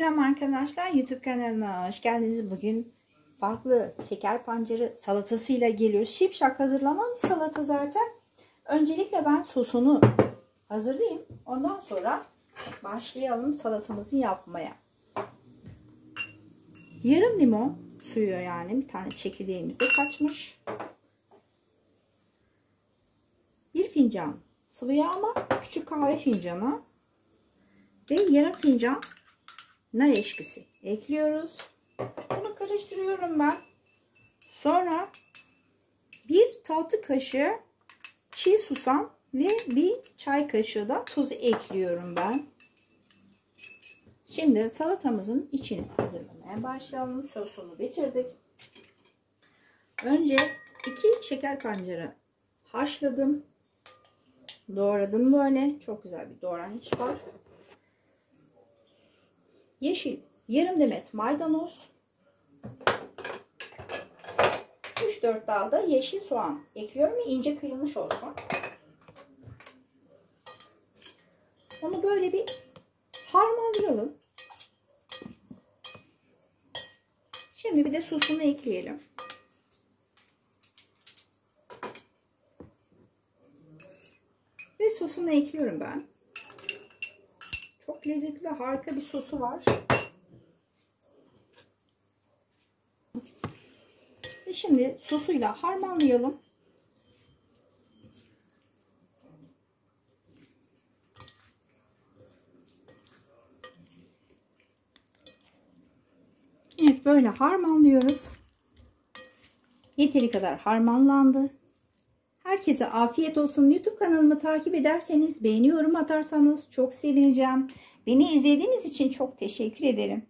Selam arkadaşlar YouTube kanalıma hoş geldiniz. Bugün farklı şeker pancarı salatasıyla geliyor. Şipşak hazırlanan bir salata zaten. Öncelikle ben sosunu hazırlayayım. Ondan sonra başlayalım salatamızı yapmaya. Yarım limon suyu yani bir tane çekirdeğimiz de kaçmış. Bir fincan sıvı yağ ama küçük kahve fincanı ve yarım fincan nar eşkisi ekliyoruz. Bunu karıştırıyorum ben. Sonra bir tatlı kaşığı çiğ susam ve bir çay kaşığı da tuz ekliyorum ben. Şimdi salatamızın içini hazırlamaya başlayalım. Sosunu bitirdik. Önce iki şeker pancarı haşladım. Doğradım böyle. Çok güzel bir doğranış var. Yeşil yarım demet maydanoz. 3-4 dal da yeşil soğan ekliyorum ve ince kıyılmış olsun. Onu böyle bir harmanlayalım. Şimdi bir de sosunu ekleyelim. Ve sosunu ekliyorum ben. Çok lezzetli ve harika bir sosu var. Ve şimdi sosuyla harmanlayalım. Evet böyle harmanlıyoruz. Yeteri kadar harmanlandı. Herkese afiyet olsun. YouTube kanalımı takip ederseniz, beğeni yorum atarsanız çok sevineceğim. Beni izlediğiniz için çok teşekkür ederim.